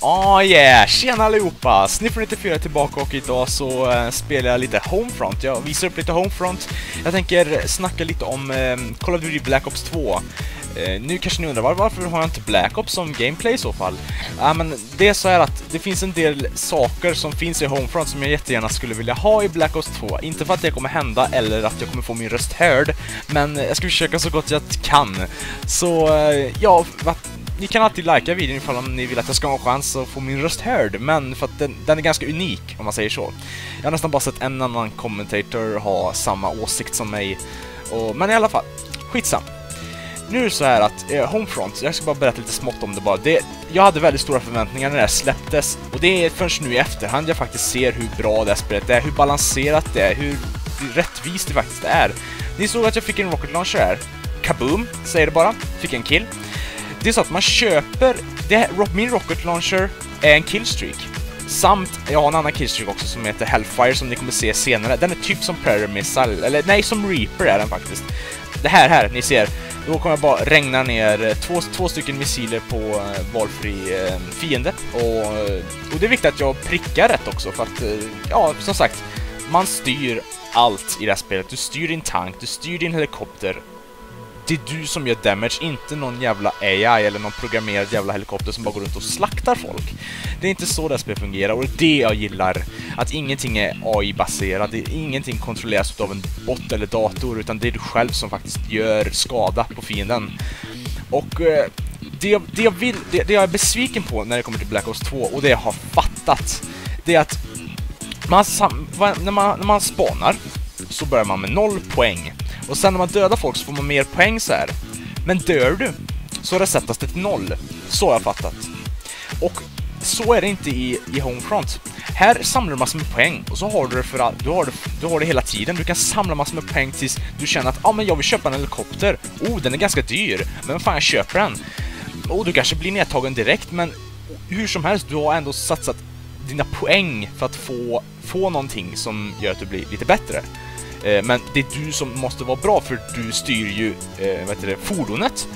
Oh yeah! Tjena allihopa! Sniffer94 är tillbaka och idag så uh, spelar jag lite Homefront. Jag visar upp lite Homefront. Jag tänker snacka lite om um, Call of Duty Black Ops 2. Uh, eh, nu kanske ni undrar var, varför har jag inte Black Ops som gameplay i så fall? Ja, uh, men det är så här att det finns en del saker som finns i Homefront som jag jättegärna skulle vilja ha i Black Ops 2. Inte för att det kommer hända eller att jag kommer få min röst hörd, men jag ska försöka så gott jag kan. Så, eh, ja, ni kan alltid likea videon ifall ni vill att jag ska ha en chans att få min röst hörd, men för att den, den, är ganska unik, om man säger så. Jag har nästan bara sett en annan kommentator ha samma åsikt som mig, och, men i alla fall, skitsam. Nu är det så här att eh, Homefront, jag ska bara berätta lite smått om det bara. Det, jag hade väldigt stora förväntningar när det här släpptes och det är först nu i efterhand jag faktiskt ser hur bra det här spelet är, hur balanserat det är, hur rättvist det faktiskt är. Ni såg att jag fick en Rocket Launcher här. Kaboom, säger det bara. Fick en kill. Det är så att man köper... Det, min Rocket Launcher är en killstreak. Samt, jag har en annan killstreak också som heter Hellfire som ni kommer se senare. Den är typ som Predator Missile, eller nej, som Reaper är den faktiskt. Det här, här, ni ser. Då kommer jag bara regna ner eh, två, två stycken missiler på eh, valfri eh, fiende. Och, och det är viktigt att jag prickar rätt också för att, ja, som sagt, man styr allt i det här spelet. Du styr din tank, du styr din helikopter det är du som gör damage, inte någon jävla AI eller någon programmerad jävla helikopter som bara går runt och slaktar folk. Det är inte så det spelet fungerar och det är det jag gillar. Att ingenting är AI-baserat, ingenting kontrolleras av en bot eller dator utan det är du själv som faktiskt gör skada på fienden. Och eh, det, det, jag vill, det, det jag är besviken på när det kommer till Black Ops 2 och det jag har fattat, det är att man, när, man, när man spanar så börjar man med noll poäng. Och sen när man dödar folk så får man mer poäng så här. Men dör du, så resetas det till noll. Så har jag fattat. Och så är det inte i, i Homefront. Här samlar du massor med poäng och så har du det för all, du har det, du har det hela tiden. Du kan samla massor med poäng tills du känner att ah, men jag vill köpa en helikopter. Oh, den är ganska dyr. Men fan, jag köper den. Och du kanske blir nedtagen direkt, men hur som helst, du har ändå satsat dina poäng för att få, få någonting som gör att du blir lite bättre. Eh, men det är du som måste vara bra för du styr ju eh, vad heter det, fordonet.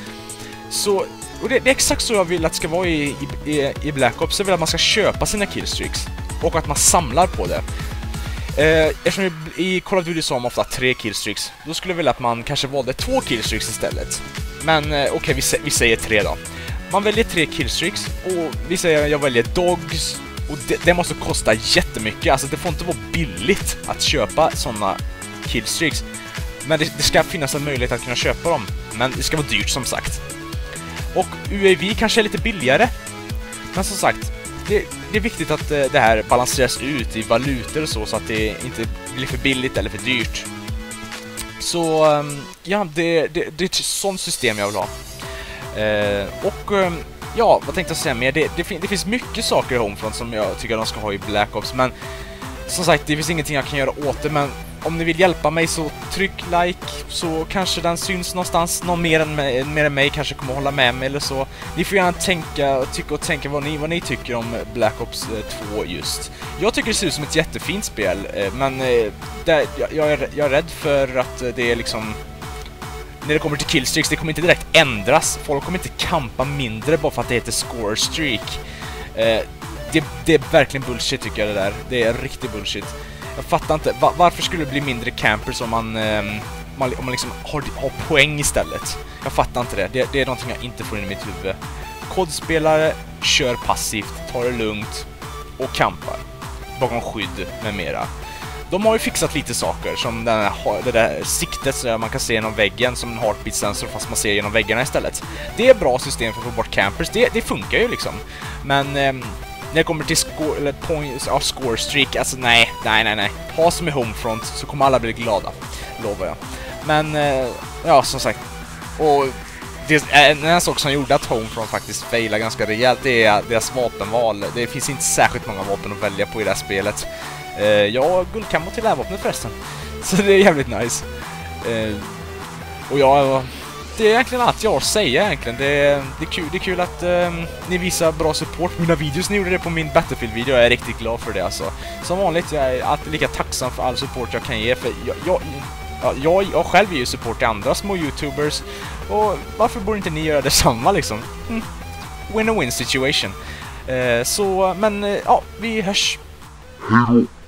Så, och det, det, är exakt så jag vill att det ska vara i, i, i Black Ops. Jag vill att man ska köpa sina killstreaks och att man samlar på det. Eh, eftersom i Call of Duty så har man ofta tre killstreaks, då skulle jag vilja att man kanske valde två killstreaks istället. Men eh, okej, okay, vi, vi, säger tre då. Man väljer tre killstreaks och vi säger att jag väljer Dogs och det, det måste kosta jättemycket, alltså det får inte vara billigt att köpa sådana killstreaks. Men det, det, ska finnas en möjlighet att kunna köpa dem. Men det ska vara dyrt som sagt. Och UAV kanske är lite billigare. Men som sagt, det, det, är viktigt att eh, det här balanseras ut i valutor och så, så att det inte blir för billigt eller för dyrt. Så, ehm, ja, det, det, det är ett sånt system jag vill ha. Eh, och, ehm, ja, vad tänkte jag säga mer? Det, det, det finns mycket saker i Homefront som jag tycker de ska ha i Black Ops, men som sagt, det finns ingenting jag kan göra åt det, men om ni vill hjälpa mig så tryck like så kanske den syns någonstans. Någon mer än, mig, mer än mig kanske kommer hålla med mig eller så. Ni får gärna tänka och tycka och tänka vad ni, vad ni tycker om eh, Black Ops eh, 2 just. Jag tycker det ser ut som ett jättefint spel, eh, men det, jag, jag, är, jag är rädd för att det är liksom när det kommer till killstreaks, det kommer inte direkt ändras. Folk kommer inte kampa mindre bara för att det heter score streak. det, det är verkligen bullshit tycker jag det där. Det är riktig bullshit. Jag fattar inte. Va varför skulle det bli mindre campers om man, eh, man om man liksom har, har poäng istället? Jag fattar inte det. det. det. är någonting jag inte får in i mitt huvud. Kodspelare kör passivt, tar det lugnt och kampar bakom skydd med mera. De har ju fixat lite saker, som den här, det där siktet så man kan se genom väggen som en heartbeat sensor fast man ser genom väggarna istället. Det är bra system för att få bort campers, det, det funkar ju liksom. Men eh, när det kommer till score, eller points, ja, score streak, alltså nej, nej, nej, nej. Ha som i Homefront så kommer alla bli glada, lovar jag. Men, eh, ja, som sagt. Och det, en sak som gjorde att Homefront faktiskt failade ganska rejält, det är deras vapenval. Det finns inte särskilt många vapen att välja på i det här spelet. Uh, jag har guldkammo till det här vapnet förresten. Så det är jävligt nice. Uh, och jag det är egentligen allt jag har att säga egentligen. Det är, det är, kul, det är kul att um, ni visar bra support på mina videos. Ni gjorde det på min Battlefield-video. Jag är riktigt glad för det alltså. Som vanligt, jag är alltid lika tacksam för all support jag kan ge. För jag, jag, jag, jag själv ger ju support till andra små YouTubers. Och varför borde inte ni göra detsamma liksom? Mm. Win-a-win situation. Eh, så, men eh, ja, vi hörs. Hej då!